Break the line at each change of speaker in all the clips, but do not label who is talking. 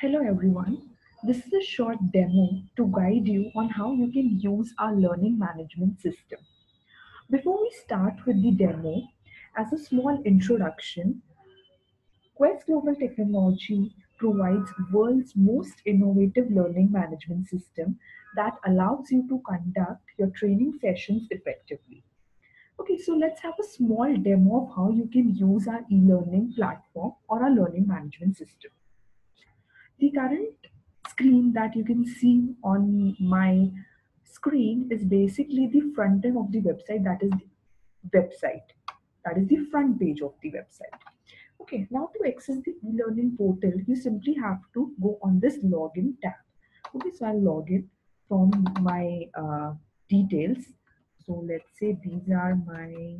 Hello everyone. This is a short demo to guide you on how you can use our learning management system. Before we start with the demo, as a small introduction, Quest Global Technology provides world's most innovative learning management system that allows you to conduct your training sessions effectively. Okay, so let's have a small demo of how you can use our e-learning platform or our learning management system. The current screen that you can see on my screen is basically the front end of the website that is the website. That is the front page of the website. Okay now to access the e-learning portal you simply have to go on this login tab. Okay so i'll log in from my uh, details. So let's say these are my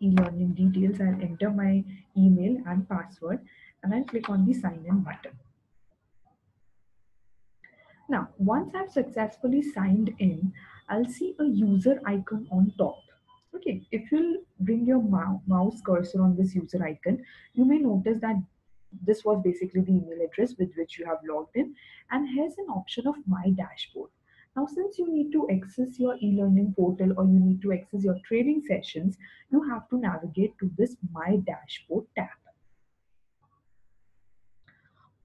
e-learning details. I'll enter my email and password and I'll click on the sign in button. Now, once I've successfully signed in, I'll see a user icon on top. Okay, if you'll bring your mouse cursor on this user icon, you may notice that this was basically the email address with which you have logged in. And here's an option of My Dashboard. Now, since you need to access your e-learning portal or you need to access your training sessions, you have to navigate to this My Dashboard tab.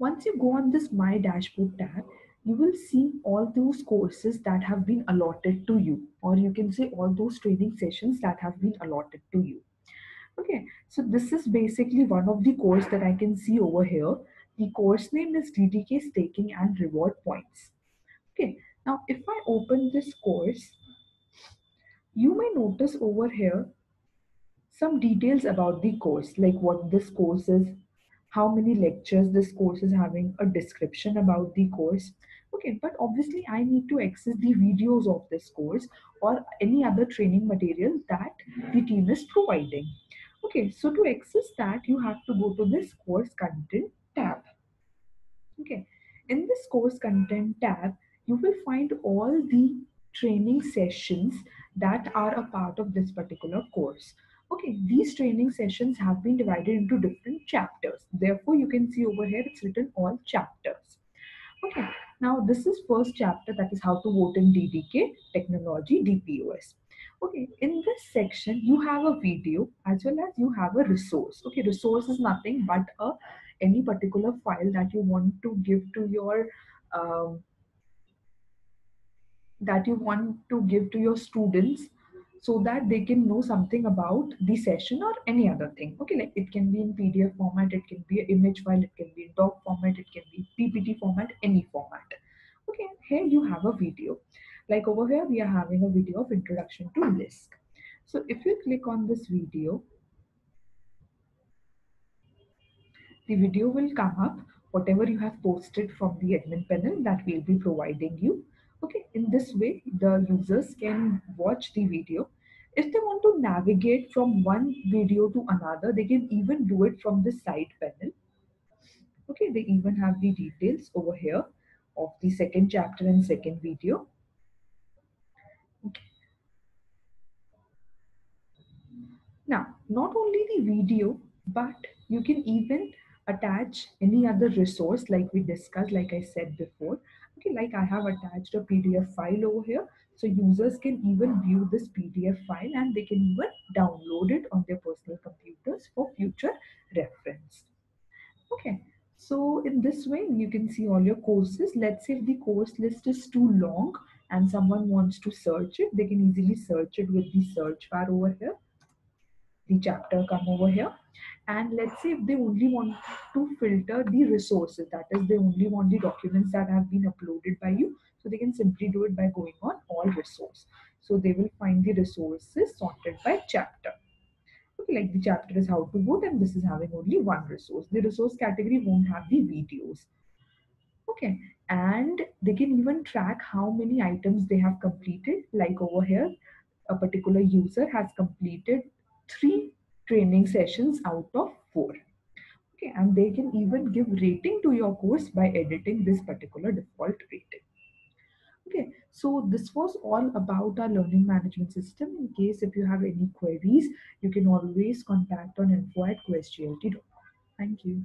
Once you go on this My Dashboard tab, you will see all those courses that have been allotted to you, or you can say all those training sessions that have been allotted to you. Okay, so this is basically one of the course that I can see over here. The course name is DDK Staking and Reward Points. Okay, now if I open this course, you may notice over here some details about the course, like what this course is, how many lectures this course is having, a description about the course. Okay, but obviously I need to access the videos of this course or any other training material that the team is providing. Okay, so to access that, you have to go to this course content tab. Okay, in this course content tab, you will find all the training sessions that are a part of this particular course. Okay, these training sessions have been divided into different chapters. Therefore, you can see over here it's written all chapters. Okay, now this is first chapter that is how to vote in DDK technology DPOS. Okay, in this section you have a video as well as you have a resource. Okay, resource is nothing but a any particular file that you want to give to your um, that you want to give to your students so that they can know something about the session or any other thing. Okay, like it can be in PDF format, it can be an image file, it can be in doc format, it can be PPT format, any format. Okay, here you have a video. Like over here, we are having a video of introduction to Lisk. So if you click on this video, the video will come up, whatever you have posted from the admin panel that we'll be providing you. Okay, in this way, the users can watch the video. If they want to navigate from one video to another, they can even do it from the side panel. Okay, they even have the details over here of the second chapter and second video. Okay. Now, not only the video, but you can even attach any other resource like we discussed, like I said before. Okay, like I have attached a PDF file over here. So users can even view this PDF file and they can even download it on their personal computers for future reference. Okay, so in this way, you can see all your courses. Let's say if the course list is too long and someone wants to search it, they can easily search it with the search bar over here. The chapter come over here and let's say if they only want to filter the resources that is they only want the documents that have been uploaded by you so they can simply do it by going on all resource. So they will find the resources sorted by chapter. Okay like the chapter is how to vote and this is having only one resource. The resource category won't have the videos. Okay and they can even track how many items they have completed. Like over here a particular user has completed three training sessions out of four. Okay, and they can even give rating to your course by editing this particular default rating. Okay, so this was all about our learning management system. In case if you have any queries, you can always contact on info at questglt.com. Thank you.